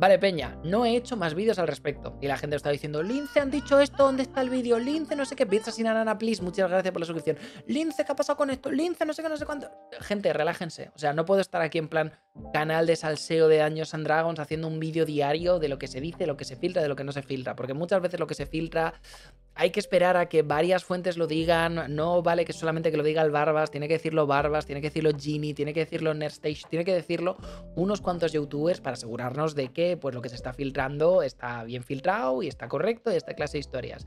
Vale, Peña, no he hecho más vídeos al respecto. Y la gente está diciendo, Lince, han dicho esto, ¿dónde está el vídeo? Lince, no sé qué, pizza sin anana, please, muchas gracias por la suscripción. Lince, ¿qué ha pasado con esto? Lince, no sé qué, no sé cuánto. Gente, relájense. O sea, no puedo estar aquí en plan canal de salseo de Años and Dragons haciendo un vídeo diario de lo que se dice, lo que se filtra, de lo que no se filtra. Porque muchas veces lo que se filtra hay que esperar a que varias fuentes lo digan. No vale que solamente que lo diga el Barbas, tiene que decirlo Barbas, tiene que decirlo Genie, tiene que decirlo Nerstage, tiene que decirlo unos cuantos youtubers para asegurarnos de que pues, lo que se está filtrando está bien filtrado y está correcto y esta clase de historias.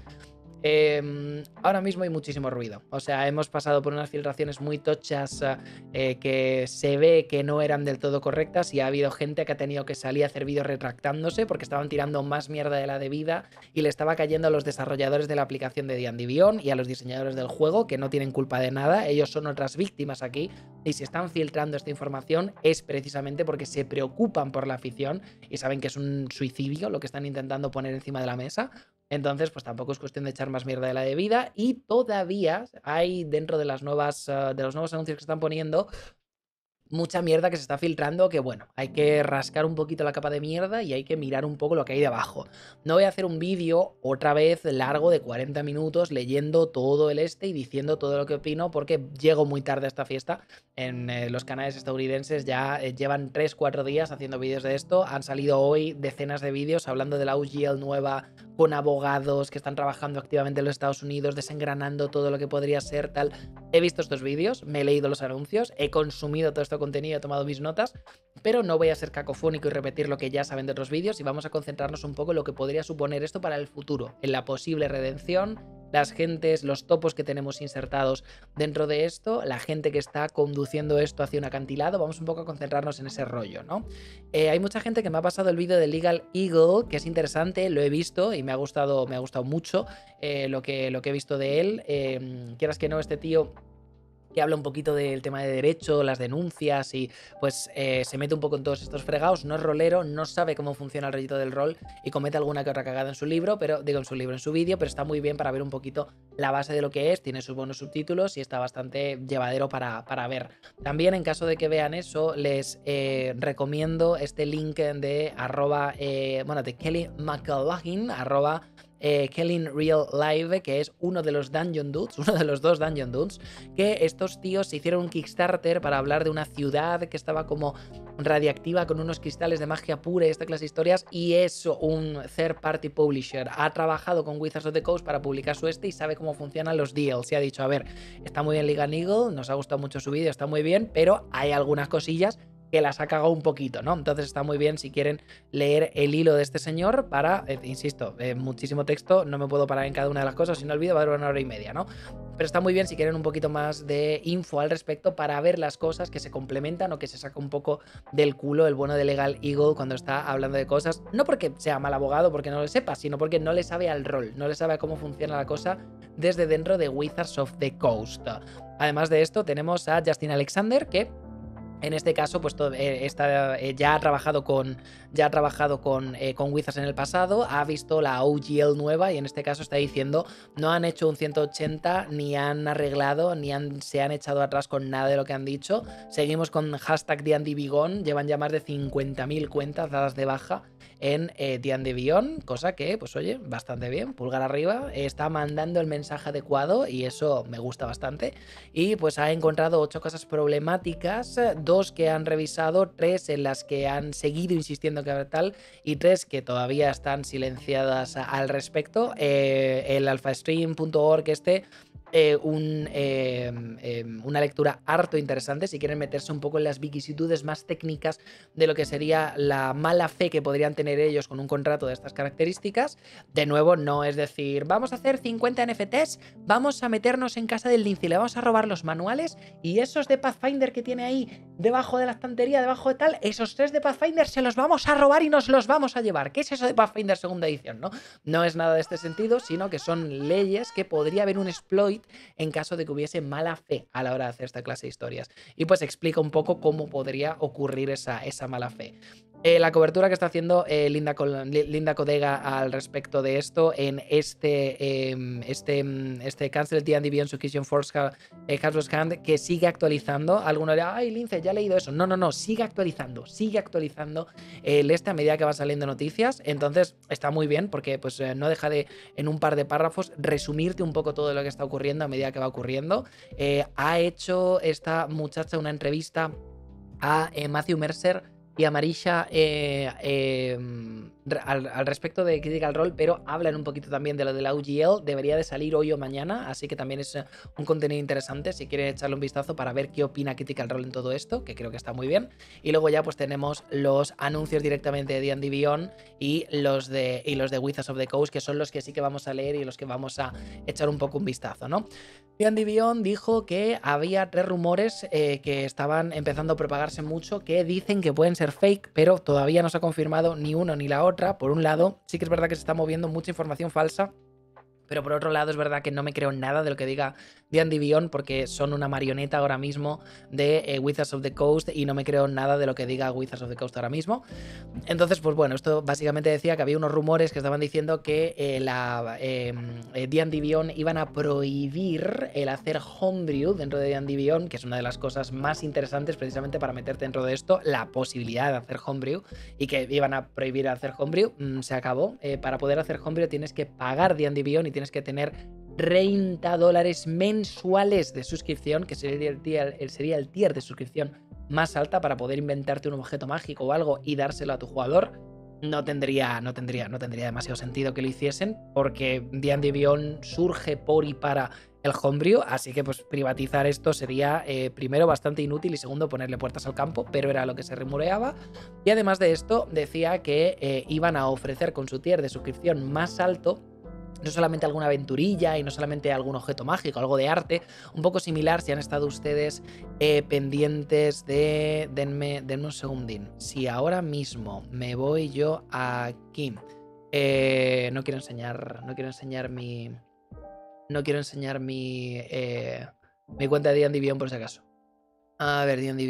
Em, ahora mismo hay muchísimo ruido. O sea, hemos pasado por unas filtraciones muy tochas eh, que se ve que no eran del todo correctas y ha habido gente que ha tenido que salir a hacer vídeos retractándose porque estaban tirando más mierda de la debida y le estaba cayendo a los desarrolladores de la aplicación de D&D y a los diseñadores del juego que no tienen culpa de nada. Ellos son otras víctimas aquí y si están filtrando esta información es precisamente porque se preocupan por la afición y saben que es un suicidio lo que están intentando poner encima de la mesa entonces, pues tampoco es cuestión de echar más mierda de la debida. Y todavía hay dentro de las nuevas, ah, de los nuevos anuncios que están poniendo, mucha mierda que se está filtrando que bueno, hay que rascar un poquito la capa de mierda y hay que mirar un poco lo que hay debajo. No voy a hacer un vídeo otra vez largo de 40 minutos leyendo todo el este y diciendo todo lo que opino porque llego muy tarde a esta fiesta. En eh, los canales estadounidenses ya eh, llevan 3-4 días haciendo vídeos de esto. Han salido hoy decenas de vídeos hablando de la UGL nueva con abogados que están trabajando activamente en los Estados Unidos, desengranando todo lo que podría ser tal. He visto estos vídeos, me he leído los anuncios, he consumido todo esto contenido, he tomado mis notas, pero no voy a ser cacofónico y repetir lo que ya saben de otros vídeos y vamos a concentrarnos un poco en lo que podría suponer esto para el futuro, en la posible redención, las gentes, los topos que tenemos insertados dentro de esto, la gente que está conduciendo esto hacia un acantilado, vamos un poco a concentrarnos en ese rollo, ¿no? Eh, hay mucha gente que me ha pasado el vídeo de Legal Eagle, que es interesante, lo he visto y me ha gustado, me ha gustado mucho eh, lo, que, lo que he visto de él. Eh, quieras que no, este tío que habla un poquito del tema de derecho, las denuncias y pues eh, se mete un poco en todos estos fregados, no es rolero, no sabe cómo funciona el rollito del rol y comete alguna que otra cagada en su libro, pero digo en su libro, en su vídeo, pero está muy bien para ver un poquito la base de lo que es, tiene sus buenos subtítulos y está bastante llevadero para, para ver. También en caso de que vean eso, les eh, recomiendo este link de arroba, eh, bueno, de Kelly McLaughlin, arroba eh, Real Live, que es uno de los Dungeon Dudes, uno de los dos Dungeon Dudes, que estos tíos se hicieron un Kickstarter para hablar de una ciudad que estaba como radiactiva con unos cristales de magia pura y esta clase de historias, y es un third party publisher. Ha trabajado con Wizards of the Coast para publicar su este y sabe cómo funcionan los deals. Y ha dicho, a ver, está muy bien Liga Eagle, nos ha gustado mucho su vídeo, está muy bien, pero hay algunas cosillas que las ha cagado un poquito, ¿no? Entonces está muy bien si quieren leer el hilo de este señor para, eh, insisto, eh, muchísimo texto, no me puedo parar en cada una de las cosas, si no olvido va a durar una hora y media, ¿no? Pero está muy bien si quieren un poquito más de info al respecto para ver las cosas que se complementan o que se saca un poco del culo el bueno de Legal Eagle cuando está hablando de cosas, no porque sea mal abogado, porque no lo sepa, sino porque no le sabe al rol, no le sabe a cómo funciona la cosa desde dentro de Wizards of the Coast. Además de esto, tenemos a Justin Alexander, que en este caso, pues eh, eh, ya ha trabajado con, ya ha trabajado con, eh, con Wizards en el pasado, ha visto la OGL nueva y en este caso está diciendo no han hecho un 180, ni han arreglado, ni se han echado atrás con nada de lo que han dicho. Seguimos con hashtag Bigón, llevan ya más de 50.000 cuentas dadas de baja en eh, Beyond, cosa que, pues oye, bastante bien, pulgar arriba, está mandando el mensaje adecuado y eso me gusta bastante. Y pues ha encontrado ocho cosas problemáticas, dos que han revisado, tres en las que han seguido insistiendo que tal y tres que todavía están silenciadas al respecto. Eh, el alphastream.org este eh, un, em, em, una lectura harto interesante si quieren meterse un poco en las vicisitudes más técnicas de lo que sería la mala fe que podrían tener ellos con un contrato de estas características. De nuevo, no es decir, vamos a hacer 50 NFTs, vamos a meternos en casa del Lince y le vamos a robar los manuales y esos de Pathfinder que tiene ahí debajo de la estantería, debajo de tal, esos tres de Pathfinder se los vamos a robar y nos los vamos a llevar. ¿Qué es eso de Pathfinder segunda edición? No, no es nada de este sentido, sino que son leyes que podría haber un exploit en caso de que hubiese mala fe a la hora de hacer esta clase de historias. Y pues explica un poco cómo podría ocurrir esa, esa mala fe. Eh, la cobertura que está haciendo eh, Linda, Linda Codega al respecto de esto en este, em, este, mm, este Cancel D&D Beyond Subscription Force eh, Hand que sigue actualizando. Alguno dirá, ay, Lince, ya he leído eso. No, no, no, sigue actualizando, sigue actualizando el este a medida que van saliendo noticias. Entonces está muy bien porque pues no deja de, en un par de párrafos, resumirte un poco todo lo que está ocurriendo a medida que va ocurriendo. ha hecho esta muchacha una entrevista a Matthew Mercer y Amarisha eh, em, al, respecto de Critical Role, pero hablan un poquito también de lo de la UGL. Debería de salir hoy o mañana, así que también es eh, un contenido interesante si quieren echarle un vistazo para ver qué opina Critical Role en todo esto, que creo que está muy bien. Y luego ya pues tenemos los anuncios directamente de D&D Beyond y los de, y los de Wizards of the Coast, que son los que sí que vamos a leer y los que vamos a echar un poco un vistazo, ¿no? D&D Beyond dijo que había tres rumores eh, que estaban empezando a propagarse mucho que dicen que pueden ser fake, pero todavía no se ha confirmado ni uno ni la otra. Por un lado, sí que es verdad que se está moviendo mucha información falsa pero por otro lado, es verdad que no me creo nada de lo que diga D&D Beyond porque son una marioneta ahora mismo de eh, Wizards of the Coast y no me creo nada de lo que diga Wizards of the Coast ahora mismo. Entonces, pues bueno, esto básicamente decía que había unos rumores que estaban diciendo que eh, la em, eh, Beyond iban a prohibir el hacer homebrew dentro de D&D Beyond, que es una de las cosas más interesantes precisamente para meterte dentro de esto, la posibilidad de hacer homebrew y que iban a prohibir hacer homebrew, mm, se acabó. para poder hacer homebrew tienes que pagar D&D Beyond y tienes que tener 30 dólares mensuales de suscripción, que sería el, tier, de suscripción más alta para poder inventarte un objeto mágico o algo y dárselo a tu jugador. No tendría, no tendría, no tendría demasiado sentido que lo hiciesen, porque D&D Beyond surge por y para el homebrew, así que pues privatizar esto sería eh, primero bastante inútil y segundo ponerle puertas al campo, pero era lo que se rumoreaba. Y además de esto decía que eh, iban a ofrecer con su tier de suscripción más alto no solamente alguna aventurilla y no solamente algún objeto mágico, algo de arte, un poco similar si han estado ustedes eh, pendientes de... Denme, denme un segundín. Si ahora mismo me voy yo aquí... Eh, no quiero enseñar... No quiero enseñar mi... No quiero enseñar mi... Eh, mi cuenta de D&D por si acaso. A ver, D&D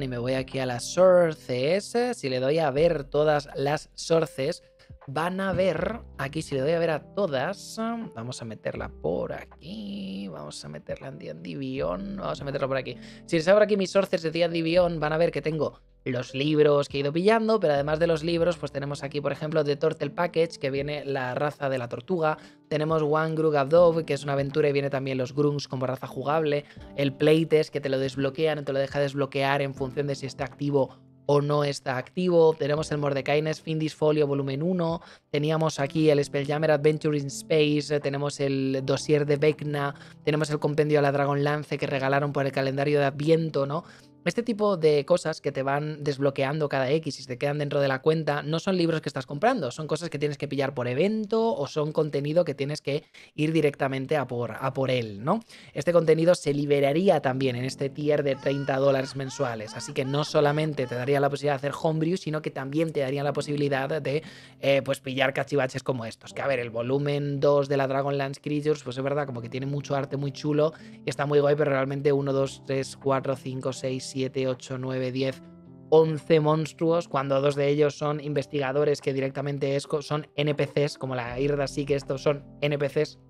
y me voy aquí a las sources. Si le doy a ver todas las sources van a ver, aquí si le doy a ver a todas, vamos a meterla por aquí, vamos a meterla en Beyond, vamos a meterla por aquí. Si les abro aquí mis sources de Beyond, van a ver que tengo los libros que he ido pillando, pero además de los libros, pues tenemos aquí, por ejemplo, The Turtle Package, que viene la raza de la tortuga, tenemos One Grug Dove, que es una aventura y viene también los Grungs como raza jugable, el Playtest, que te lo desbloquean, te lo deja desbloquear en función de si está activo o no está activo. Tenemos el Mordekaines Findis Folio volumen 1. Teníamos aquí el Spelljammer Adventure in Space. Tenemos el dossier de Vecna. Tenemos el compendio a la Dragon Lance que regalaron por el calendario de Adviento, ¿no? Este tipo de cosas que te van desbloqueando cada X y te quedan dentro de la cuenta no son libros que estás comprando, son cosas que tienes que pillar por evento o son contenido que tienes que ir directamente a por, a por él, ¿no? Este contenido se liberaría también en este tier de 30 dólares mensuales, así que no solamente te daría la posibilidad de hacer homebrew, sino que también te daría la posibilidad de eh, pues pillar cachivaches como estos. Que a ver, el volumen 2 de la Dragonlance Creatures, pues es verdad, como que tiene mucho arte muy chulo y está muy guay, pero realmente 1, 2, 3, 4, 5, 6, 7 7, 8, 9, 10, 11 monstruos, cuando dos de ellos son investigadores que directamente son NPCs, como la Irda sí que estos son NPCs.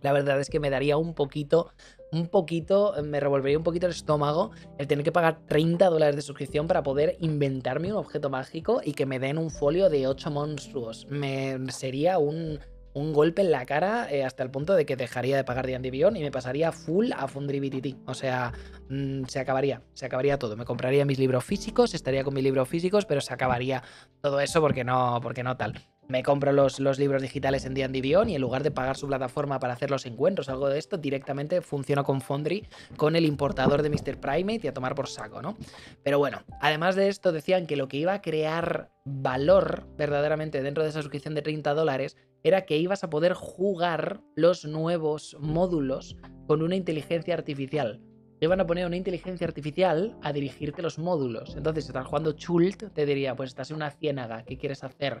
La verdad es que me daría un poquito, un poquito, me revolvería un poquito el estómago el tener que pagar 30 dólares de suscripción para poder inventarme un objeto mágico y que me den un folio de 8 monstruos. Me sería un, un golpe en la cara eh, hasta el punto de que dejaría de pagar D&D Beyond y me pasaría full a Fundry BTT. O sea, mm, se acabaría, se acabaría todo. Me compraría mis libros físicos, estaría con mis libros físicos, pero se acabaría todo eso porque no, porque no tal. Me compro los, los libros digitales en D&D Beyond y en lugar de pagar su plataforma para hacer los encuentros algo de esto, directamente funciona con Foundry, con el importador de Mr. Primate y a tomar por saco, ¿no? Pero bueno, además de esto decían que lo que iba a crear valor verdaderamente dentro de esa suscripción de 30 dólares era que ibas a poder jugar los nuevos módulos con una inteligencia artificial. Iban a poner una inteligencia artificial a dirigirte los módulos. Entonces, si estás jugando Chult, te diría, pues estás en una ciénaga, ¿qué quieres hacer?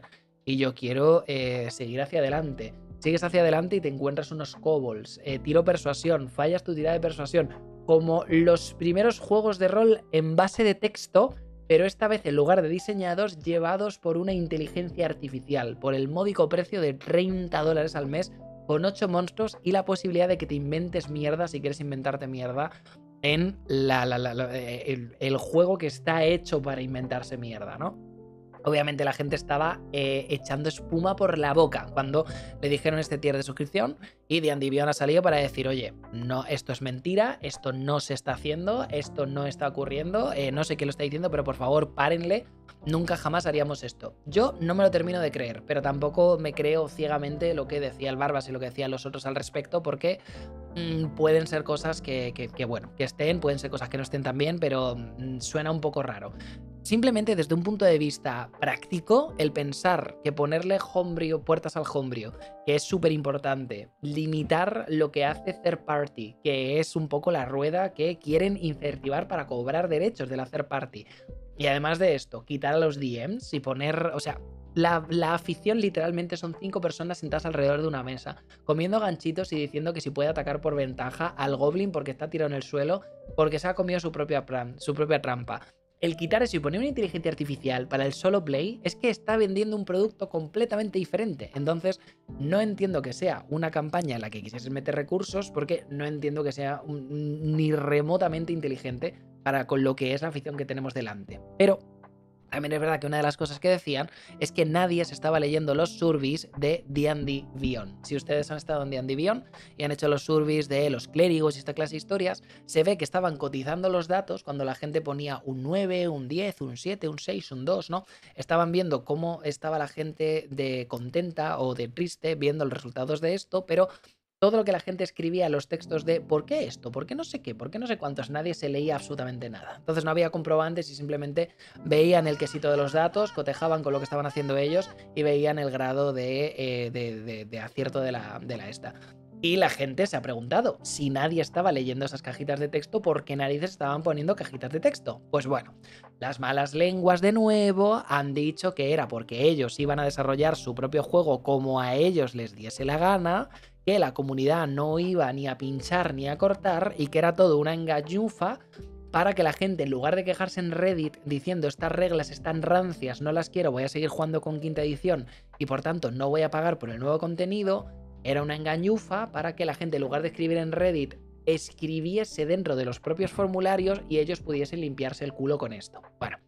Y yo quiero eh, seguir hacia adelante. Sigues hacia adelante y te encuentras unos kobolds. Eh, tiro persuasión, fallas tu tirada de persuasión. Como los primeros juegos de rol en base de texto pero esta vez en lugar de diseñados, llevados por una inteligencia artificial, por el módico precio de 30 dólares al mes, con 8 monstruos y la posibilidad de que te inventes mierda si quieres inventarte mierda en la, el, el juego que está hecho para inventarse mierda, ¿no? Obviamente la gente estaba eh, echando espuma por la boca cuando le dijeron este tier de suscripción y The Andivion ha salido para decir, oye, no, esto es mentira, esto no se está haciendo, esto no está ocurriendo, eh, no sé qué lo está diciendo, pero por favor párenle, nunca jamás haríamos esto. Yo no me lo termino de creer, pero tampoco me creo ciegamente lo que decía el Barbas y lo que decían los otros al respecto, porque mm, pueden ser cosas que, bueno, que estén, pueden ser cosas que no estén tan bien, pero mm, suena un poco raro. Simplemente desde un punto de vista práctico, el pensar que ponerle homebrew, puertas al homebrew, que es súper importante, limitar lo que hace third party, que es un poco la rueda que quieren incentivar para cobrar derechos de la third party. Y además de esto, quitar a los DMs y poner, o sea, la, la, afición literalmente son cinco personas sentadas alrededor de una mesa, comiendo ganchitos y diciendo que si puede atacar por ventaja al goblin porque está tirado en el suelo, porque se ha comido su propia, su propia trampa el quitar eso y poner una inteligencia artificial para el solo play es que está vendiendo un producto completamente diferente. Entonces, no entiendo que sea una campaña en la que quisieses meter recursos porque no entiendo que sea ni remotamente inteligente para con lo que es la afición que tenemos delante. Pero también es verdad que una de las cosas que decían es que nadie se estaba leyendo los surveys de D&D Beyond. Si ustedes han estado en D&D Beyond y han hecho los surveys de los clérigos y esta clase de historias, se ve que estaban cotizando los datos cuando la gente ponía un 9, un 10, un 7, un 6, un 2, ¿no? Estaban viendo cómo estaba la gente de contenta o de triste viendo los resultados de esto, pero todo lo que la gente escribía los textos de ¿por qué esto? ¿Por qué no sé qué? ¿Por qué no sé cuántos? Nadie se leía absolutamente nada. Entonces no había comprobantes y simplemente veían el quesito de los datos, cotejaban con lo que estaban haciendo ellos y veían el grado de, eh, acierto de la, de la esta. Y la gente se ha preguntado, si nadie estaba leyendo esas cajitas de texto, ¿por qué narices estaban poniendo cajitas de texto? Pues bueno, las malas lenguas de nuevo han dicho que era porque ellos iban a desarrollar su propio juego como a ellos les diese la gana que la comunidad no iba ni a pinchar ni a cortar y que era todo una engañufa para que la gente, en lugar de quejarse en Reddit diciendo estas reglas están rancias, no las quiero, voy a seguir jugando con quinta edición y por tanto no voy a pagar por el nuevo contenido, era una engañufa para que la gente, en lugar de escribir en Reddit, escribiese dentro de los propios formularios y ellos pudiesen limpiarse el culo con esto. Bueno,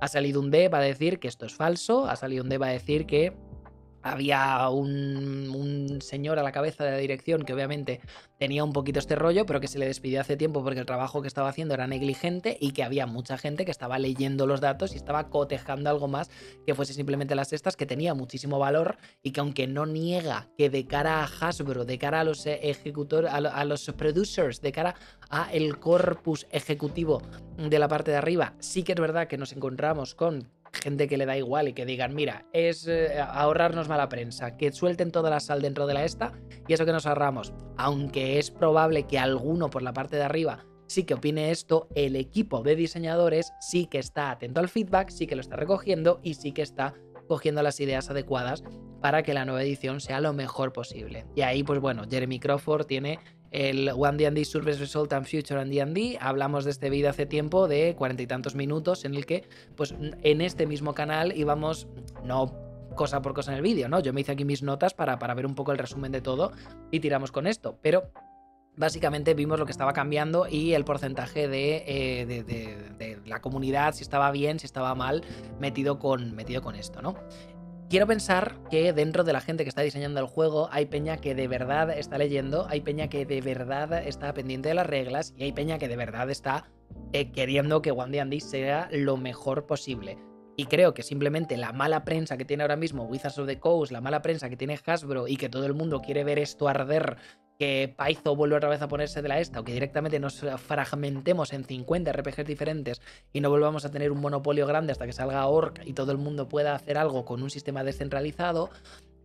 ha salido un D, va a decir que esto es falso, ha salido un D, va a decir que había un, señor a la cabeza de la dirección que obviamente tenía un poquito este rollo, pero que se le despidió hace tiempo porque el trabajo que estaba haciendo era negligente y que había mucha gente que estaba leyendo los datos y estaba cotejando algo más que fuese simplemente las estas, que tenía muchísimo valor y que aunque no niega que de cara a Hasbro, de cara a los ejecutores, a los producers, de cara a el corpus ejecutivo de la parte de arriba, sí que es verdad que nos encontramos con gente que le da igual y que digan, mira, es eh, ahorrarnos mala prensa, que suelten toda la sal dentro de la esta y eso que nos ahorramos. Aunque es probable que alguno por la parte de arriba sí que opine esto, el equipo de diseñadores sí que está atento al feedback, sí que lo está recogiendo y sí que está cogiendo las ideas adecuadas para que la nueva edición sea lo mejor posible. Y ahí, pues bueno, Jeremy Crawford tiene el One D&D Surface Result and Future and D&D. Hablamos de este vídeo hace tiempo de cuarenta y tantos minutos en el que, pues en este mismo canal íbamos, no cosa por cosa en el vídeo, ¿no? Yo me hice aquí mis notas para, para ver un poco el resumen de todo y tiramos con esto, pero básicamente vimos lo que estaba cambiando y el porcentaje de, eh, de, de, la comunidad, si estaba bien, si estaba mal, metido con, metido con esto, ¿no? Quiero pensar que dentro de la gente que está diseñando el juego hay peña que de verdad está leyendo, hay peña que de verdad está pendiente de las reglas y hay peña que de verdad está eh, queriendo que One Andy sea lo mejor posible. Y creo que simplemente la mala prensa que tiene ahora mismo Wizards of the Coast, la mala prensa que tiene Hasbro y que todo el mundo quiere ver esto arder que Paizo vuelva otra vez a ponerse de la esta o que directamente nos fragmentemos en 50 RPGs diferentes y no volvamos a tener un monopolio grande hasta que salga Orc y todo el mundo pueda hacer algo con un sistema descentralizado,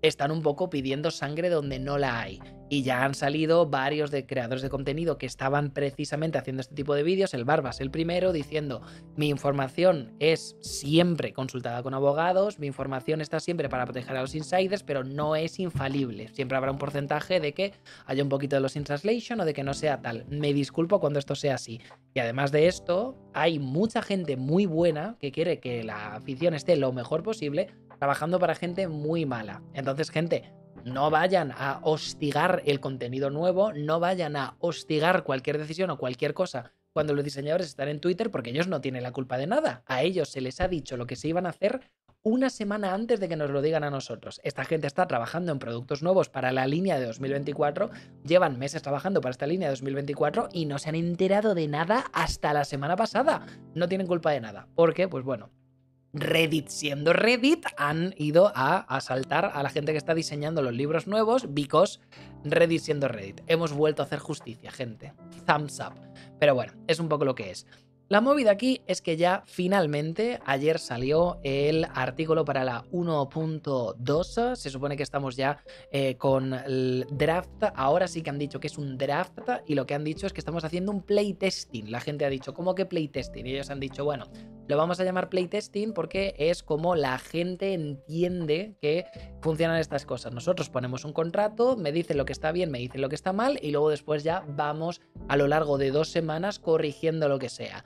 están un poco pidiendo sangre donde no la hay. Y ya han salido varios de creadores de contenido que estaban precisamente haciendo este tipo de vídeos. El Barbas, el primero, diciendo: Mi información es siempre consultada con abogados, mi información está siempre para proteger a los insiders, pero no es infalible. Siempre habrá un porcentaje de que haya un poquito de los in translation o de que no sea tal. Me disculpo cuando esto sea así. Y además de esto, hay mucha gente muy buena que quiere que la afición esté lo mejor posible, trabajando para gente muy mala. Entonces, gente, no vayan a hostigar el contenido nuevo, no vayan a hostigar cualquier decisión o cualquier cosa cuando los diseñadores están en Twitter porque ellos no tienen la culpa de nada. A ellos se les ha dicho lo que se iban a hacer una semana antes de que nos lo digan a nosotros. Esta gente está trabajando en productos nuevos para la línea de 2024, llevan meses trabajando para esta línea de 2024 y no se han enterado de nada hasta la semana pasada. No tienen culpa de nada. Porque, pues bueno, Reddit siendo Reddit, han ido a asaltar a la gente que está diseñando los libros nuevos, because Reddit siendo Reddit. Hemos vuelto a hacer justicia, gente. Thumbs up. Pero bueno, es un poco lo que es. La movida aquí es que ya finalmente ayer salió el artículo para la 1.2. Se supone que estamos ya eh, con el draft. Ahora sí que han dicho que es un draft y lo que han dicho es que estamos haciendo un playtesting. La gente ha dicho, ¿cómo que playtesting? Y ellos han dicho, bueno, lo vamos a llamar playtesting porque es como la gente entiende que funcionan estas cosas. Nosotros ponemos un contrato, me dicen lo que está bien, me dicen lo que está mal y luego después ya vamos a lo largo de dos semanas corrigiendo lo que sea.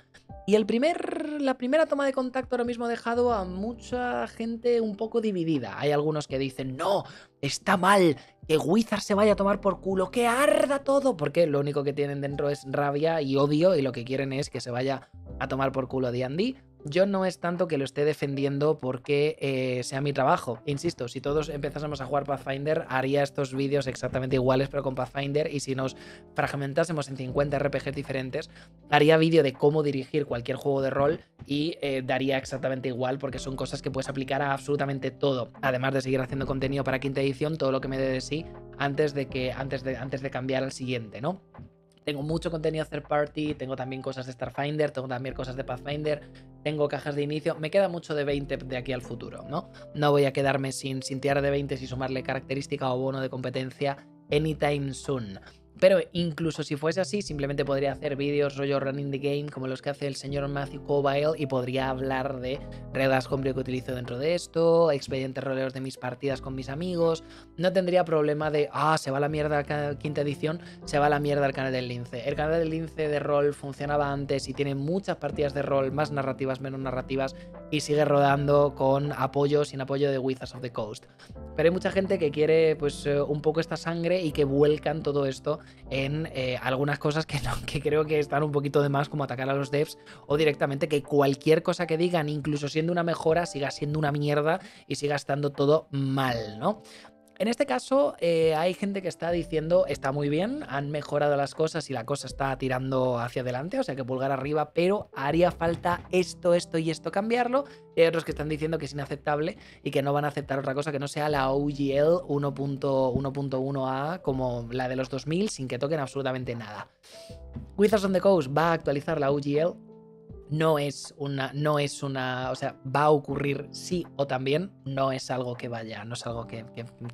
Y el primer, la primera toma de contacto ahora mismo ha dejado a mucha gente un poco dividida. Hay algunos que dicen, no, está mal, que Wizard se vaya a tomar por culo, que arda todo, porque lo único que tienen dentro es rabia y odio y lo que quieren es que se vaya a tomar por culo D&D. Yo no es tanto que lo esté defendiendo porque eh, sea mi trabajo. Insisto, si todos empezásemos a jugar Pathfinder, haría estos vídeos exactamente iguales, pero con Pathfinder. Y si nos fragmentásemos en 50 RPGs diferentes, haría vídeo de cómo dirigir cualquier juego de rol y eh, daría exactamente igual, porque son cosas que puedes aplicar a absolutamente todo. Además de seguir haciendo contenido para quinta edición, todo lo que me dé de sí antes de que antes de, antes de cambiar al siguiente, ¿no? Tengo mucho contenido third party, tengo también cosas de Starfinder, tengo también cosas de Pathfinder, tengo cajas de inicio. Me queda mucho de 20 de aquí al futuro, ¿no? No voy a quedarme sin, sin tirar de 20 y sumarle característica o bono de competencia anytime soon. Pero incluso si fuese así, simplemente podría hacer vídeos rollo running the game como los que hace el señor Matthew Cobile y podría hablar de reglas hombre que utilizo dentro de esto, expedientes roleros de mis partidas con mis amigos. No tendría problema de, ah, se va la mierda la quinta edición, se va la mierda el canal del lince. El canal del lince de rol funcionaba antes y tiene muchas partidas de rol, más narrativas, menos narrativas, y sigue rodando con apoyo, sin apoyo de Wizards of the Coast. Pero hay mucha gente que quiere pues eh, un poco esta sangre y que vuelcan todo esto en eh, algunas cosas que, que creo que están un poquito de más, como atacar a los devs, o directamente que cualquier cosa que digan, incluso siendo una mejora, siga siendo una mierda y siga estando todo mal, ¿no? En este caso, eh, hay gente que está diciendo, está muy bien, han mejorado las cosas y la cosa está tirando hacia adelante, o sea que pulgar arriba, pero haría falta esto, esto y esto cambiarlo. Y hay otros que están diciendo que es inaceptable y que no van a aceptar otra cosa que no sea la OGL 1.1a como la de los 2000 sin que toquen absolutamente nada. Wizards on the Coast va a actualizar la OGL no es una, no es una, o sea, va a ocurrir sí o también, no es algo que vaya, no es algo que,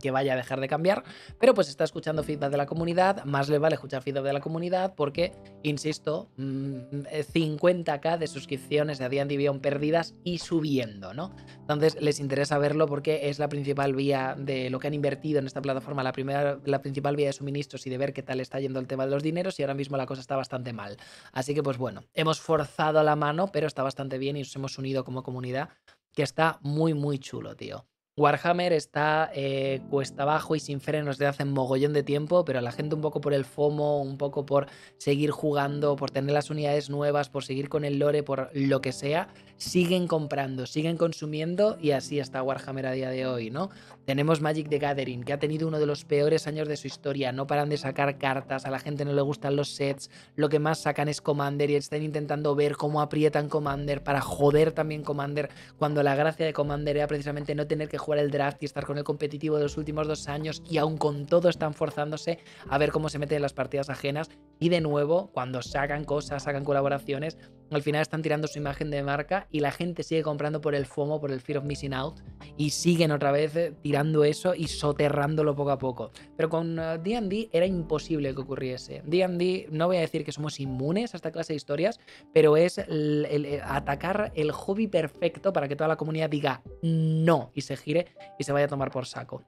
que, vaya a dejar de cambiar, pero pues está escuchando feedback de la comunidad, más le vale escuchar feedback de la comunidad porque, insisto, 50k mm, de suscripciones de D&D Beyond perdidas y subiendo, ¿no? Entonces les interesa verlo porque es la principal vía de lo que han invertido en esta plataforma, la, primera, la principal vía de suministros y de ver qué tal está yendo el tema de los dineros y ahora mismo la cosa está bastante mal. Así que pues bueno, hemos forzado la mano pero está bastante bien y nos hemos unido como comunidad, que está muy, muy chulo, tío. Warhammer está eh, cuesta abajo y sin frenos desde hace mogollón de tiempo, pero la gente un poco por el FOMO, un poco por seguir jugando, por tener las unidades nuevas, por seguir con el lore, por lo que sea, siguen comprando, siguen consumiendo y así está Warhammer a día de hoy, ¿no? Tenemos Magic the Gathering, que ha tenido uno de los peores años de su historia, no paran de sacar cartas, a la gente no le gustan los sets, lo que más sacan es Commander y están intentando ver cómo aprietan Commander para joder también Commander, cuando la gracia de Commander era precisamente no tener que jugar el draft y estar con el competitivo de los últimos dos años y aún con todo están forzándose a ver cómo se meten en las partidas ajenas. Y de nuevo cuando sacan cosas, sacan colaboraciones, al final están tirando su imagen de marca y la gente sigue comprando por el FOMO, por el Fear of Missing Out, y siguen otra vez eh, tirando eso y soterrándolo poco a poco. Pero con DD eh, era imposible que ocurriese. DD, no voy a decir que somos inmunes a esta clase de historias, pero es el, atacar el hobby perfecto para que toda la comunidad diga no y se gire y se vaya a tomar por saco.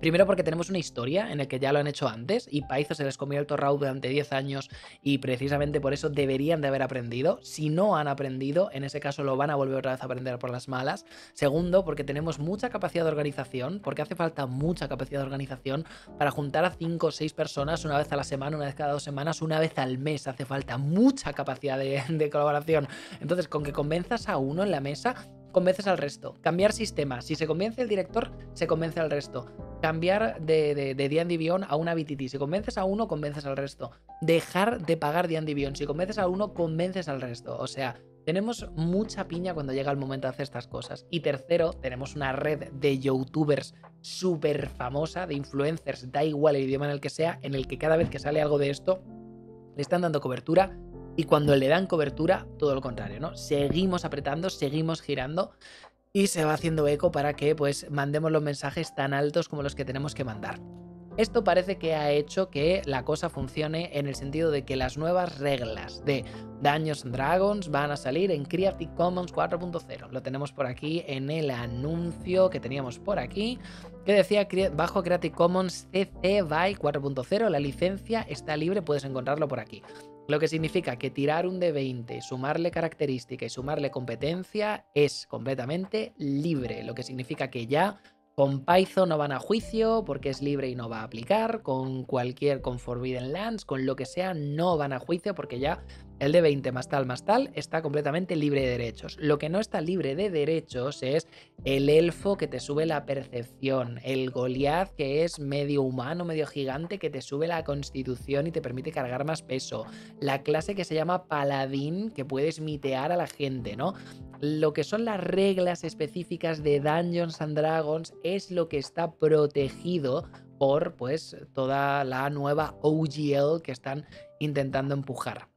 Primero porque tenemos una historia en la que ya lo han hecho antes y Paizo se les comió el torrao durante 10 años y precisamente por eso deberían de haber aprendido. Si no han aprendido, en ese caso lo van a volver otra vez a aprender por las malas. Segundo, porque tenemos mucha capacidad de organización, porque hace falta mucha capacidad de organización para juntar a 5 o 6 personas una vez a la semana, una vez cada dos semanas, una vez al mes. Hace falta mucha capacidad de, de colaboración. Entonces, con que convenzas a uno en la mesa, convences al resto. Cambiar sistema. Si se convence el director, se convence al resto. Cambiar de, de, de D&D Beyond a una BTT. Si convences a uno, convences al resto. Dejar de pagar D&D Beyond. Si convences a uno, convences al resto. O sea, tenemos mucha piña cuando llega el momento de hacer estas cosas. Y tercero, tenemos una red de youtubers súper famosa, de influencers, da igual el idioma en el que sea, en el que cada vez que sale algo de esto, le están dando cobertura y cuando le dan cobertura, todo lo contrario, ¿no? Seguimos apretando, seguimos girando y se va haciendo eco para que pues mandemos los mensajes tan altos como los que tenemos que mandar. Esto parece que ha hecho que la cosa funcione en el sentido de que las nuevas reglas de Daños Dragons van a salir en Creative Commons 4.0. Lo tenemos por aquí en el anuncio que teníamos por aquí, que decía bajo Creative Commons CC BY 4.0. La licencia está libre, puedes encontrarlo por aquí. Lo que significa que tirar un D20, sumarle característica y sumarle competencia es completamente libre. Lo que significa que ya con Python no van a juicio porque es libre y no va a aplicar. Con cualquier, con Forbidden Lands, con lo que sea, no van a juicio porque ya el de 20 más tal más tal está completamente libre de derechos. Lo que no está libre de derechos es el elfo que te sube la percepción, el Goliath que es medio humano, medio gigante que te sube la constitución y te permite cargar más peso, la clase que se llama paladín que puedes mitear a la gente, ¿no? Lo que son las reglas específicas de Dungeons and Dragons es lo que está protegido por pues toda la nueva OGL que están intentando empujar.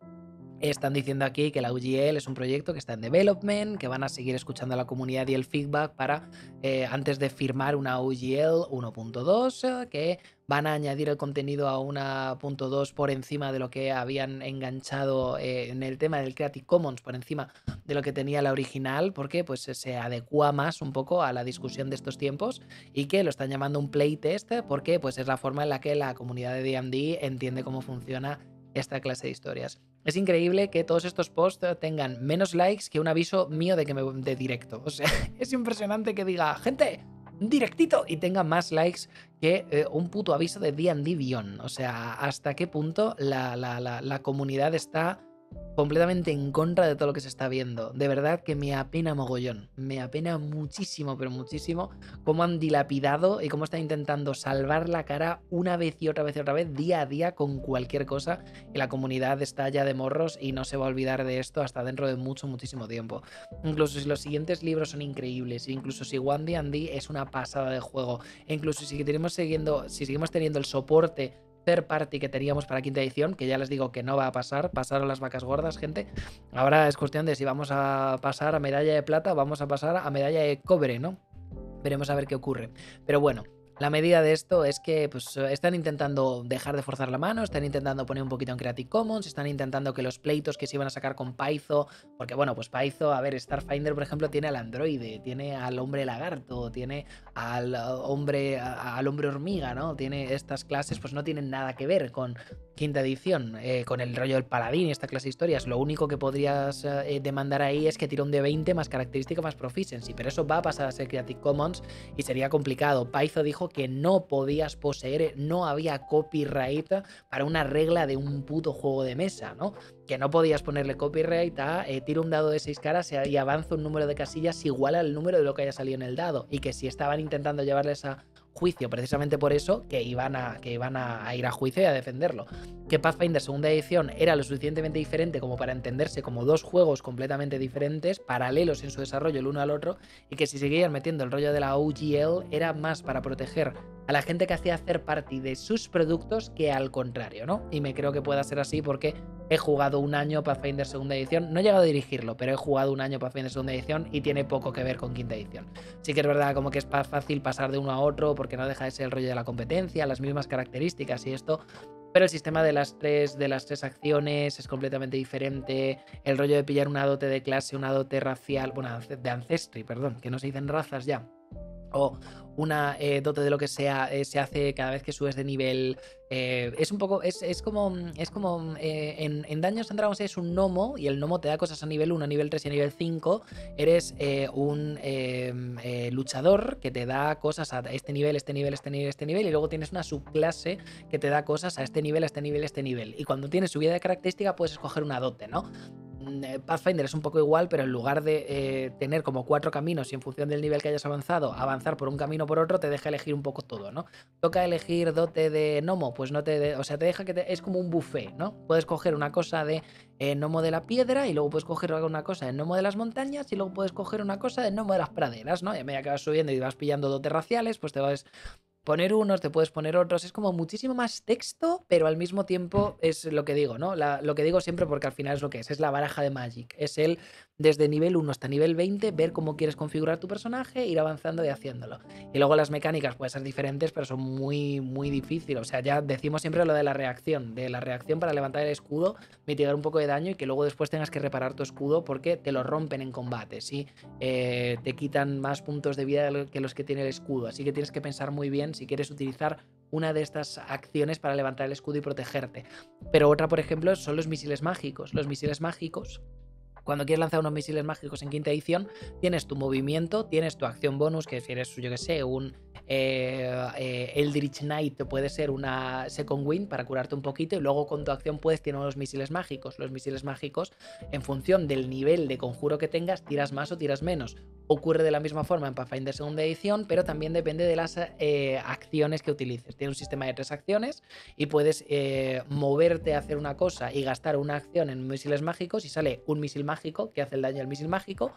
Están diciendo aquí que la UGL es un proyecto que está en development, que van a seguir escuchando a la comunidad y el feedback para, eh, antes de firmar una UGL 1.2, que van a añadir el contenido a una .2 por encima de lo que habían enganchado eh, en el tema del Creative Commons, por encima de lo que tenía la original, porque pues se adecua más un poco a la discusión de estos tiempos y que lo están llamando un playtest porque pues es la forma en la que la comunidad de D&D entiende cómo funciona esta clase de historias. Es increíble que todos estos posts tengan menos likes que un aviso mío de que me de directo. O sea, es impresionante que diga, gente, directito y tenga más likes que eh, un puto aviso de D&D Beyond. O sea, hasta qué punto la, la, la comunidad está completamente en contra de todo lo que se está viendo. De verdad que me apena mogollón. Me apena muchísimo, pero muchísimo cómo han dilapidado y cómo están intentando salvar la cara una vez y otra vez y otra vez, día a día, con cualquier cosa. Y la comunidad está ya de morros y no se va a olvidar de esto hasta dentro de mucho, muchísimo tiempo. Incluso si los siguientes libros son increíbles, incluso si One D es una pasada de juego, incluso si seguimos siguiendo, si seguimos teniendo el soporte third party que teníamos para quinta edición, que ya les digo que no va a pasar, pasaron las vacas gordas, gente. Ahora es cuestión de si vamos a pasar a medalla de plata o vamos a pasar a medalla de cobre, ¿no? Veremos a ver qué ocurre. Pero bueno, la medida de esto es que pues, están intentando dejar de forzar la mano, están intentando poner un poquito en Creative Commons, están intentando que los pleitos que se iban a sacar con Python, porque bueno, pues Python, a ver, Starfinder, por ejemplo, tiene al androide, tiene al hombre lagarto, tiene al hombre, al hombre hormiga, ¿no? Tiene estas clases, pues no tienen nada que ver con quinta edición, eh, con el rollo del paladín y esta clase de historias. Lo único que podrías eh, demandar ahí es que tire un de 20 más característica más proficiency, pero eso va a pasar a ser Creative Commons y sería complicado. Python dijo que no podías poseer, no había copyright para una regla de un puto juego de mesa, ¿no? Que no podías ponerle copyright a eh, tiro un dado de seis caras y avanza un número de casillas igual al número de lo que haya salido en el dado. Y que si estaban intentando llevarles a juicio precisamente por eso que iban a, que iban a ir a juicio y a defenderlo. que Pathfinder segunda edición era lo suficientemente diferente como para entenderse como dos juegos completamente diferentes, paralelos en su desarrollo el uno al otro, y que si seguían metiendo el rollo de la OGL era más para proteger a la gente que hacía hacer party de sus productos que al contrario, ¿no? Y me creo que pueda ser así porque he jugado un año Pathfinder segunda edición, no he llegado a dirigirlo, pero he jugado un año Pathfinder segunda edición y tiene poco que ver con quinta edición. Sí que es verdad como que es fácil pasar de uno a otro porque no deja de ser el rollo de la competencia, las mismas características y esto, pero el sistema de las tres, de las tres acciones es completamente diferente. El rollo de pillar una dote de clase, una dote racial, bueno, de ancestry, perdón, que no se dicen razas ya. O una eh, dote de lo que sea eh, se hace cada vez que subes de nivel. Eh, es un poco. Es, como. Es como. en, en Dungeons and Dragons es un gnomo. Y el gnomo te da cosas a nivel 1, a nivel 3 y a nivel 5. Eres un luchador que te da cosas a este nivel, este nivel, este nivel, este nivel. Y luego tienes una subclase que te da cosas a este nivel, a este nivel, a este nivel. Y cuando tienes subida de característica, puedes escoger una dote, ¿no? Eh, Pathfinder es un poco igual, pero en lugar de eh, tener como cuatro caminos y en función del nivel que hayas avanzado, avanzar por un camino o por otro, te deja elegir un poco todo, ¿no? Toca elegir dote de gnomo, pues no te. o sea, te deja que es como un buffet, ¿no? Puedes coger una cosa de eh, gnomo de la piedra y luego puedes coger una cosa de gnomo de las montañas y luego puedes coger una cosa de gnomo de las praderas, ¿no? Y a medida que vas subiendo y vas pillando dotes raciales, pues te vas poner unos, te puedes poner otros, es como muchísimo más texto, pero al mismo tiempo es lo que digo, ¿no? lo que digo siempre porque al final es lo que es, es la baraja de Magic, es el desde nivel 1 hasta nivel 20 ver cómo quieres configurar tu personaje, ir avanzando y haciéndolo. Y luego las mecánicas pueden ser diferentes, pero son muy, muy difíciles, o sea, ya decimos siempre lo de la reacción, de la reacción para levantar el escudo, mitigar un poco de daño y que luego después tengas que reparar tu escudo porque te lo rompen en combate, ¿sí? Eh, te quitan más puntos de vida que los que tiene el escudo, así que tienes que pensar muy bien si quieres utilizar una de estas acciones para levantar el escudo y protegerte. Pero otra, por ejemplo, son los misiles mágicos. Los misiles mágicos cuando quieres lanzar unos misiles mágicos en quinta edición, tienes tu movimiento, tienes tu acción bonus, que si eres, yo que sé, un eh, eh, Eldritch Knight puede ser una Second Wind para curarte un poquito y luego con tu acción puedes tener unos misiles mágicos. Los misiles mágicos, en función del nivel de conjuro que tengas, tiras más o tiras menos. Ocurre de la misma forma en Pathfinder segunda edición, pero también depende de las eh, acciones que utilices. Tiene un sistema de tres acciones y puedes moverte a hacer una cosa y gastar una acción en misiles mágicos y sale un misil mágico que hace el daño al misil mágico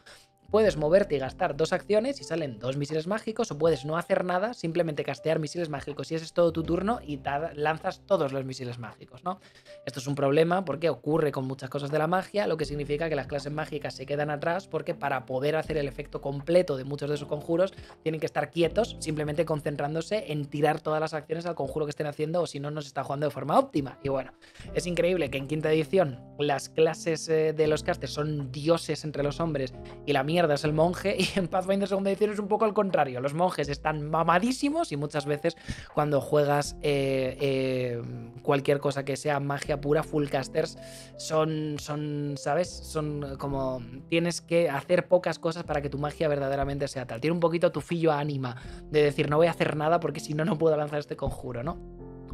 Puedes moverte y gastar dos acciones y salen dos misiles mágicos o puedes no hacer nada, simplemente castear misiles mágicos y ese es todo tu turno y lanzas todos los misiles mágicos, ¿no? Esto es un problema porque ocurre con muchas cosas de la magia, lo que significa que las clases mágicas se quedan atrás porque para poder hacer el efecto completo de muchos de sus conjuros tienen que estar quietos, simplemente concentrándose en tirar todas las acciones al conjuro que estén haciendo o si no, no se está jugando de forma óptima. Y bueno, es increíble que en quinta edición las clases eh, de los casters son dioses entre los hombres y la mierda es el monje y en Pathfinder segunda edición es un poco al contrario. Los monjes están mamadísimos y muchas veces cuando juegas eh, eh, cualquier cosa que sea magia pura, full casters, son, son, ¿sabes? Son como tienes que hacer pocas cosas para que tu magia verdaderamente sea tal. Tiene un poquito tu fillo ánima de decir no voy a hacer nada porque si no, no puedo lanzar este conjuro, ¿no?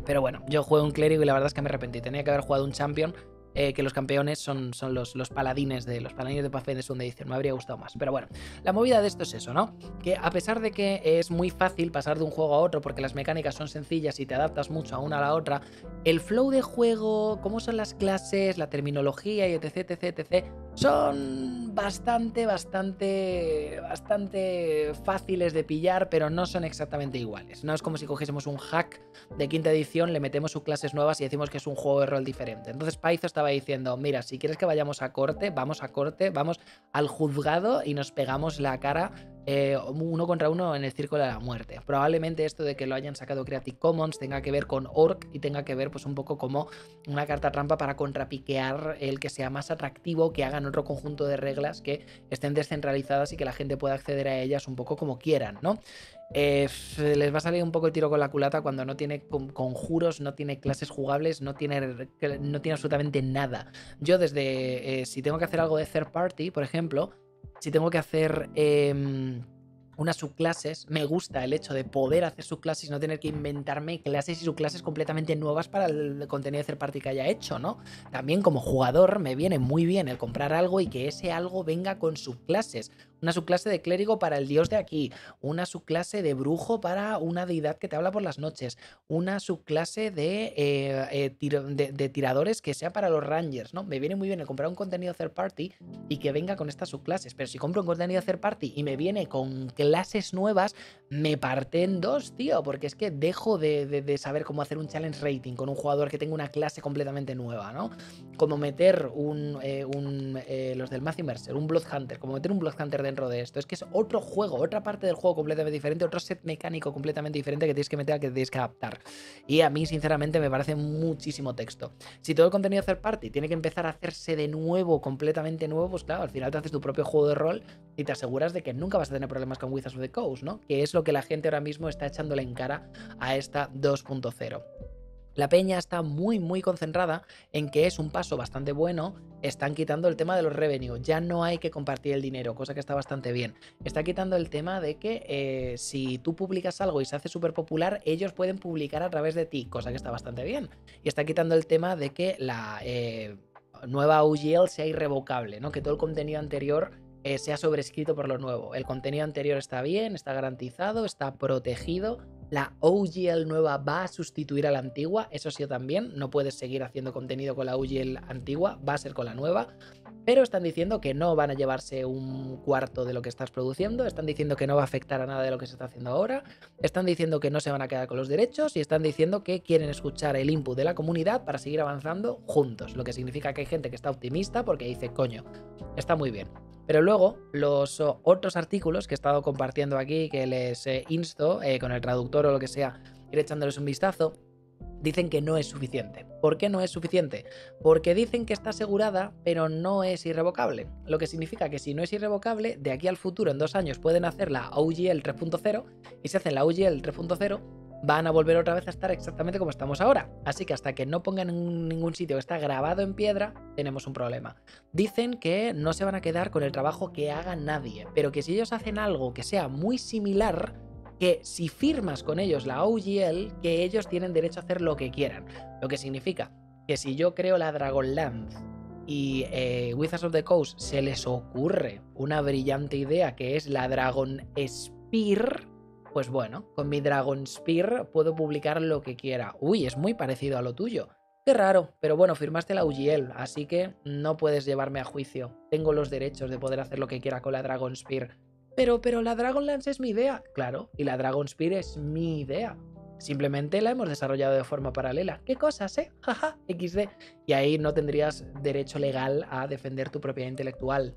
Pero bueno, yo juego un clérigo y la verdad es que me arrepentí. Tenía que haber jugado un champion eh, que los campeones son, son los, los, paladines de los paladines de Pathfinder segunda edición. Me habría gustado más. Pero bueno, la movida de esto es eso, ¿no? Que a pesar de que es muy fácil pasar de un juego a otro porque las mecánicas son sencillas y te adaptas mucho a una a la otra, el flow de juego, cómo son las clases, la terminología y etc, etc, etc, son bastante, bastante, bastante fáciles de pillar, pero no son exactamente iguales. No es como si cogiésemos un hack de quinta edición, le metemos sus clases nuevas y decimos que es un juego de rol diferente. Entonces Paizo está diciendo, mira, si quieres que vayamos a corte, vamos a corte, vamos al juzgado y nos pegamos la cara eh, uno contra uno en el círculo de la muerte. Probablemente esto de que lo hayan sacado Creative Commons tenga que ver con Orc y tenga que ver pues un poco como una carta trampa para contrapiquear el que sea más atractivo, que hagan otro conjunto de reglas que estén descentralizadas y que la gente pueda acceder a ellas un poco como quieran, ¿no? Eh, les va a salir un poco el tiro con la culata cuando no tiene conjuros, no tiene clases jugables, no tiene, no tiene absolutamente nada. Yo desde, eh, si tengo que hacer algo de third party, por ejemplo, si tengo que hacer em, unas subclases. Me gusta el hecho de poder hacer subclases y no tener que inventarme clases y subclases completamente nuevas para el contenido de third party que haya hecho, ¿no? También como jugador me viene muy bien el comprar algo y que ese algo venga con subclases. Una subclase de clérigo para el dios de aquí, una subclase de brujo para una deidad que te habla por las noches, una subclase de, eh, eh, de, tiradores que sea para los rangers, ¿no? Me viene muy bien el comprar un contenido third party y que venga con estas subclases, pero si compro un contenido third party y me viene con clases nuevas, me parte en dos, tío, porque es que dejo de, saber cómo hacer un challenge rating con un jugador que tenga una clase completamente nueva, ¿no? Como meter un, eh, los del Matthew Mercer, un Blood Hunter, como meter un Blood Hunter de dentro de esto. Es que es otro juego, otra parte del juego completamente diferente, otro set mecánico completamente diferente que tienes que meter, que tienes que adaptar. Y a mí, sinceramente, me parece muchísimo texto. Si todo el contenido third party tiene que empezar a hacerse de nuevo, completamente nuevo, pues claro, al final te haces tu propio juego de rol y te aseguras de que nunca vas a tener problemas con Wizards of the Coast, ¿no? Que es lo que la gente ahora mismo está echándole en cara a esta 2.0. La peña está muy, muy concentrada en que es un paso bastante bueno. Están quitando el tema de los revenue. Ya no hay que compartir el dinero, cosa que está bastante bien. Está quitando el tema de que eh, si tú publicas algo y se hace súper popular, ellos pueden publicar a través de ti, cosa que está bastante bien. Y está quitando el tema de que la eh, nueva UGL sea irrevocable, ¿no? Que todo el contenido anterior eh, sea sobrescrito por lo nuevo. El contenido anterior está bien, está garantizado, está protegido la OGL nueva va a sustituir a la antigua, eso sí también, no puedes seguir haciendo contenido con la OGL antigua, va a ser con la nueva. Pero están diciendo que no van a llevarse un cuarto de lo que estás produciendo, están diciendo que no va a afectar a nada de lo que se está haciendo ahora, están diciendo que no se van a quedar con los derechos y están diciendo que quieren escuchar el input de la comunidad para seguir avanzando juntos, lo que significa que hay gente que está optimista porque dice, coño, está muy bien. Pero luego, los otros artículos que he estado compartiendo aquí, que les eh, insto eh, con el traductor o lo que sea, ir echándoles un vistazo, dicen que no es suficiente. ¿Por qué no es suficiente? Porque dicen que está asegurada, pero no es irrevocable. Lo que significa que si no es irrevocable, de aquí al futuro, en dos años, pueden hacer la OGL 3.0 y si hacen la OGL 3.0, van a volver otra vez a estar exactamente como estamos ahora. Así que hasta que no pongan en ningún sitio que está grabado en piedra, tenemos un problema. Dicen que no se van a quedar con el trabajo que haga nadie, pero que si ellos hacen algo que sea muy similar, que si firmas con ellos la OGL, que ellos tienen derecho a hacer lo que quieran. Lo que significa que si yo creo la Dragonlance y eh, Wizards of the Coast se les ocurre una brillante idea que es la Dragon Spear, pues bueno, con mi Dragon Spear puedo publicar lo que quiera. Uy, es muy parecido a lo tuyo. Qué raro, pero bueno, firmaste la UGL, así que no puedes llevarme a juicio. Tengo los derechos de poder hacer lo que quiera con la Dragon Spear. Pero, pero la Dragonlance es mi idea. Claro, y la Dragon Spear es mi idea. Simplemente la hemos desarrollado de forma paralela. ¿Qué cosas, eh? Jaja, XD. Y ahí no tendrías derecho legal a defender tu propiedad intelectual.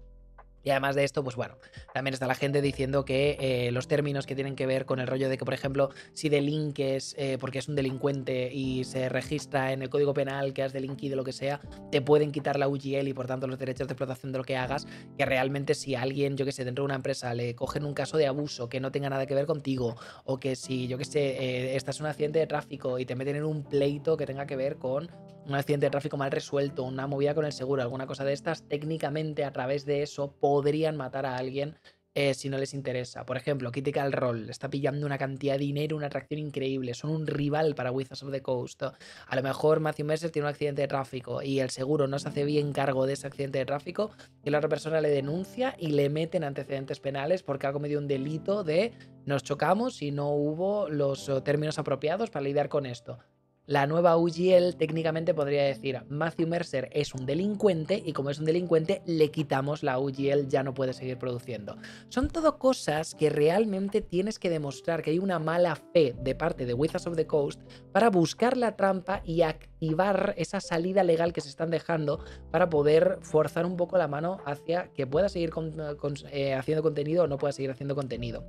Y además de esto, pues bueno, también está la gente diciendo que eh, los términos que tienen que ver con el rollo de que, por ejemplo, si delinques eh, porque es un delincuente y se registra en el código penal que has delinquido lo que sea, te pueden quitar la UGL y por tanto los derechos de explotación de lo que hagas, que realmente si alguien, yo que sé, dentro de una empresa le cogen un caso de abuso que no tenga nada que ver contigo, o que si, yo que sé, eh, estás en un accidente de tráfico y te meten en un pleito que tenga que ver con un accidente de tráfico mal resuelto, una movida con el seguro, alguna cosa de estas, técnicamente a través de eso podrían matar a alguien eh, si no les interesa. Por ejemplo, Critical Role está pillando una cantidad de dinero, una atracción increíble, son un rival para Wizards of the Coast. A lo mejor Matthew Mercer tiene un accidente de tráfico y el seguro no se hace bien cargo de ese accidente de tráfico y la otra persona le denuncia y le meten antecedentes penales porque ha cometido un delito de nos chocamos y no hubo los eh, términos apropiados para lidiar con esto. La nueva UGL técnicamente podría decir, Matthew Mercer es un delincuente y como es un delincuente le quitamos la UGL, ya no puede seguir produciendo. Son todo cosas que realmente tienes que demostrar que hay una mala fe de parte de Wizards of the Coast para buscar la trampa y activar esa salida legal que se están dejando para poder forzar un poco la mano hacia que pueda seguir eh, haciendo contenido o no pueda seguir haciendo contenido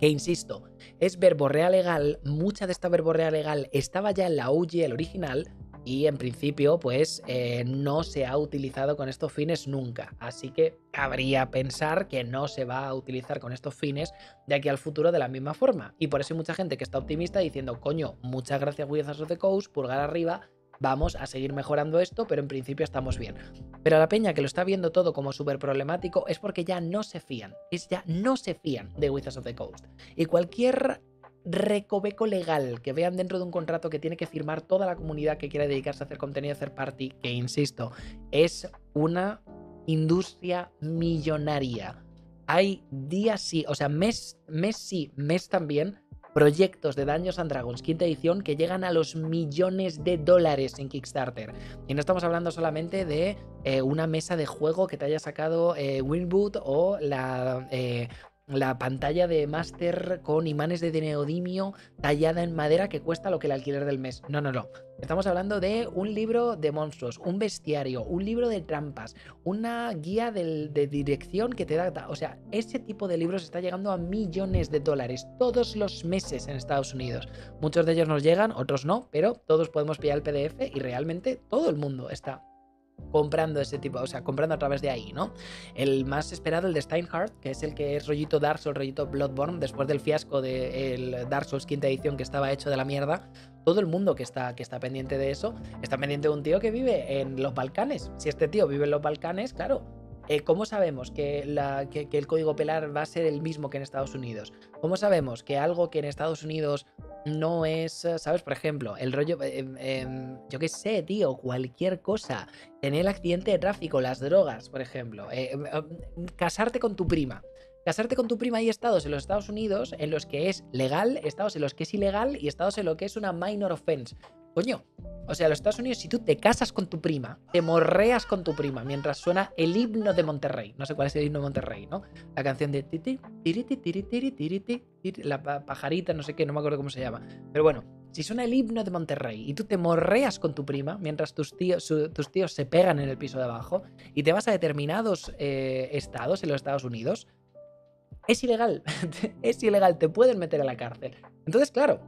que insisto, es verborrea legal, mucha de esta verborrea legal estaba ya en la el original y en principio pues eh, no se ha utilizado con estos fines nunca. Así que cabría pensar que no se va a utilizar con estos fines de aquí al futuro de la misma forma. Y por eso hay mucha gente que está optimista diciendo, coño, muchas gracias Wizards of the Coast, pulgar arriba, vamos a seguir mejorando esto, pero en principio estamos bien. Pero la peña que lo está viendo todo como súper problemático es porque ya no se fían, es ya no se fían de Wizards of the Coast. Y cualquier recoveco legal que vean dentro de un contrato que tiene que firmar toda la comunidad que quiera dedicarse a hacer contenido hacer party, que insisto, es una industria millonaria. Hay días sí, o sea, mes, mes sí, mes también, proyectos de Dungeons and Dragons quinta edición que llegan a los millones de dólares en Kickstarter. Y no estamos hablando solamente de eh, una mesa de juego que te haya sacado eh, Winwood o la eh, la pantalla de máster con imanes de neodimio tallada en madera que cuesta lo que el alquiler del mes. No, no, no. Estamos hablando de un libro de monstruos, un bestiario, un libro de trampas, una guía de dirección que te da... O sea, ese tipo de libros está llegando a millones de dólares todos los meses en Estados Unidos. Muchos de ellos nos llegan, otros no, pero todos podemos pillar el PDF y realmente todo el mundo está comprando ese tipo, o sea, comprando a través de ahí, ¿no? El más esperado, el de Steinhardt, que es el que es rollito Dark Souls, rollito Bloodborne, después del fiasco del de Dark Souls quinta edición que estaba hecho de la mierda, todo el mundo que está, que está pendiente de eso, está pendiente de un tío que vive en los Balcanes. Si este tío vive en los Balcanes, claro, eh, ¿Cómo sabemos que, el código pelar va a ser el mismo que en Estados Unidos? ¿Cómo sabemos que algo que en Estados Unidos no es, ¿sabes? Por ejemplo, el rollo, eh, em, em, yo qué sé, tío, cualquier cosa. Tener el accidente de tráfico, las drogas, por ejemplo. Eh, em, casarte con tu prima. Casarte con tu prima hay estados en los Estados Unidos en los que es legal, estados en los que es ilegal y estados en los que es una minor offense. Coño, o sea, los Estados Unidos, si tú te casas con tu prima, te morreas con tu prima mientras suena el himno de Monterrey. No sé cuál es el himno de Monterrey, ¿no? La canción de titi, tiriti, tiriti, tiriti, la pajarita, no sé qué, no me acuerdo cómo se llama. Pero bueno, si suena el himno de Monterrey y tú te morreas con tu prima mientras tus tíos, se pegan en el piso de abajo y te vas a determinados eh, estados en los Estados Unidos, es ilegal. es ilegal, te pueden meter a la cárcel. Entonces, claro,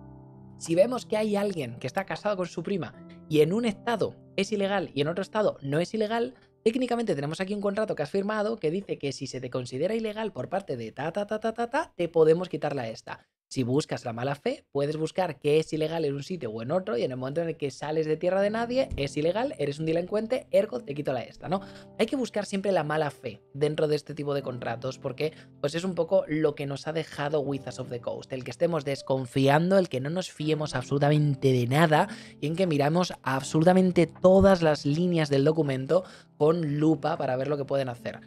si vemos que hay alguien que está casado con su prima y en un estado es ilegal y en otro estado no es ilegal, técnicamente tenemos aquí un contrato que has firmado que dice que si se te considera ilegal por parte de ta ta ta ta ta ta, te podemos quitar la esta. Si buscas la mala fe, puedes buscar que es ilegal en un sitio o en otro y en el momento en el que sales de tierra de nadie, es ilegal, eres un delincuente, ergo te quito la esta, ¿no? Hay que buscar siempre la mala fe dentro de este tipo de contratos porque pues es un poco lo que nos ha dejado Wizards of the Coast, el que estemos desconfiando, el que no nos fiemos absolutamente de nada y en que miramos absolutamente todas las líneas del documento con lupa para ver lo que pueden hacer.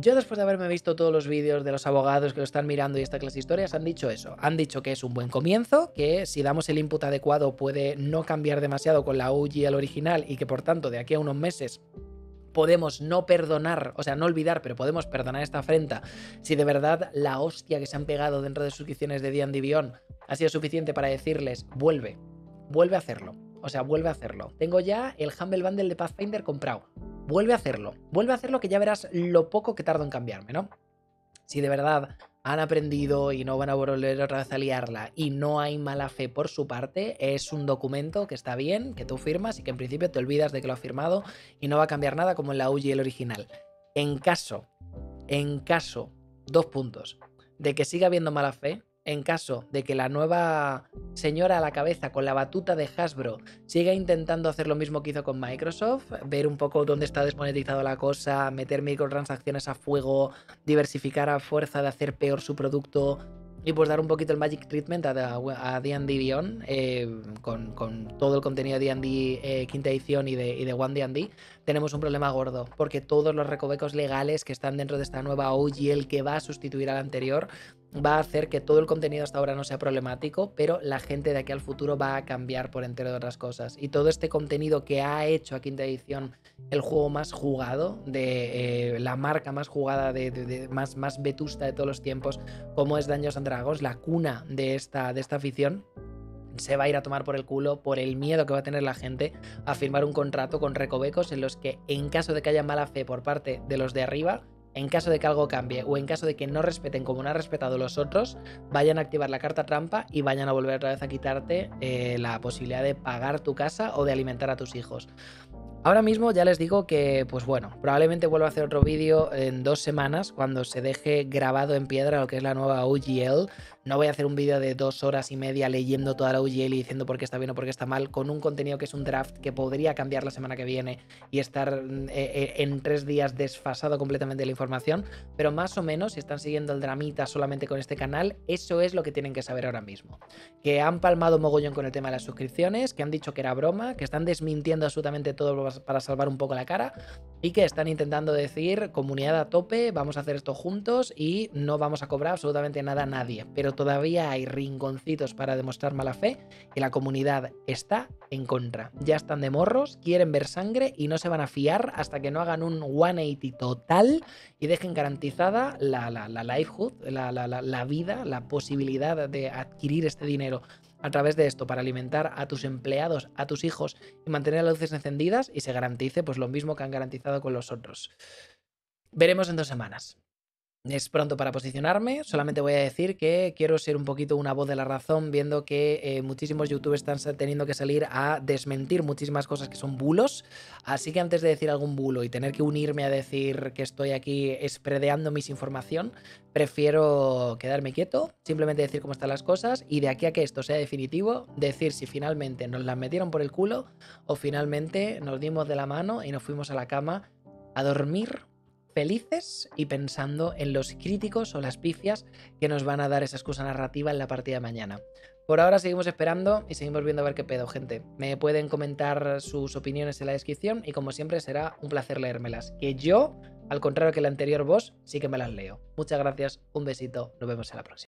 Yo después de haberme visto todos los vídeos de los abogados que lo están mirando y esta clase de historias, han dicho eso. Han dicho que es un buen comienzo, que si damos el input adecuado puede no cambiar demasiado con la UG al original y que por tanto de aquí a unos meses podemos no perdonar, o sea, no olvidar, pero podemos perdonar esta afrenta si de verdad la hostia que se han pegado dentro de suscripciones de D&D Beyond ha sido suficiente para decirles, vuelve, vuelve a hacerlo. O sea, vuelve a hacerlo. Tengo ya el Humble Bundle de Pathfinder comprado vuelve a hacerlo. Vuelve a hacerlo que ya verás lo poco que tardo en cambiarme, ¿no? Si de verdad han aprendido y no van a volver otra vez a liarla y no hay mala fe por su parte, es un documento que está bien, que tú firmas y que en principio te olvidas de que lo has firmado y no va a cambiar nada como en la UG el original. En caso, en caso, dos puntos, de que siga habiendo mala fe, en caso de que la nueva señora a la cabeza con la batuta de Hasbro siga intentando hacer lo mismo que hizo con Microsoft, ver un poco dónde está desmonetizado la cosa, meter microtransacciones a fuego, diversificar a fuerza de hacer peor su producto, y pues dar un poquito el Magic Treatment a D&D Beyond eh, con, todo el contenido de D&D eh, quinta edición y de, y de One D&D tenemos un problema gordo porque todos los recovecos legales que están dentro de esta nueva OG el que va a sustituir al anterior va a hacer que todo el contenido hasta ahora no sea problemático, pero la gente de aquí al futuro va a cambiar por entero de otras cosas. Y todo este contenido que ha hecho a quinta edición el juego más jugado, de eh, la marca más jugada, de, más, más vetusta de todos los tiempos, como es Dungeons and Dragons, la cuna de esta, de esta afición, se va a ir a tomar por el culo por el miedo que va a tener la gente a firmar un contrato con recovecos en los que en caso de que haya mala fe por parte de los de arriba, en caso de que algo cambie o en caso de que no respeten como no han respetado los otros, vayan a activar la carta trampa y vayan a volver otra vez a quitarte eh, la posibilidad de pagar tu casa o de alimentar a tus hijos. Ahora mismo ya les digo que, pues bueno, probablemente vuelva a hacer otro vídeo en dos semanas cuando se deje grabado en piedra lo que es la nueva UGL. No voy a hacer un vídeo de dos horas y media leyendo toda la UGL y diciendo por qué está bien o por qué está mal, con un contenido que es un draft que podría cambiar la semana que viene y estar eh, eh, en tres días desfasado completamente de la información. Pero más o menos, si están siguiendo el dramita solamente con este canal, eso es lo que tienen que saber ahora mismo. Que han palmado mogollón con el tema de las suscripciones, que han dicho que era broma, que están desmintiendo absolutamente todo para salvar un poco la cara y que están intentando decir comunidad a tope, vamos a hacer esto juntos y no vamos a cobrar absolutamente nada a nadie. Pero todavía hay rinconcitos para demostrar mala fe y la comunidad está en contra. Ya están de morros, quieren ver sangre y no se van a fiar hasta que no hagan un 180 total y dejen garantizada la, la, la livelihood, la, la vida, la posibilidad de adquirir este dinero a través de esto para alimentar a tus empleados, a tus hijos y mantener las luces encendidas y se garantice pues lo mismo que han garantizado con los otros. Veremos en dos semanas. Es pronto para posicionarme, solamente voy a decir que quiero ser un poquito una voz de la razón, viendo que eh, muchísimos youtubers están teniendo que salir a desmentir muchísimas cosas que son bulos. Así que antes de decir algún bulo y tener que unirme a decir que estoy aquí espredeando mis información, prefiero quedarme quieto, simplemente decir cómo están las cosas y de aquí a que esto sea definitivo, decir si finalmente nos las metieron por el culo o finalmente nos dimos de la mano y nos fuimos a la cama a dormir felices y pensando en los críticos o las pifias que nos van a dar esa excusa narrativa en la partida de mañana. Por ahora seguimos esperando y seguimos viendo a ver qué pedo, gente. Me pueden comentar sus opiniones en la descripción y como siempre será un placer leérmelas. Que yo, al contrario que el anterior boss, sí que me las leo. Muchas gracias, un besito, nos vemos en la próxima.